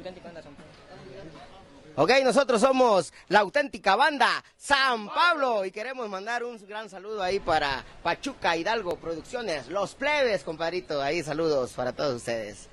auténtica. Ok, nosotros somos la auténtica banda San Pablo y queremos mandar un gran saludo ahí para Pachuca Hidalgo Producciones, los plebes, compadrito, ahí saludos para todos ustedes.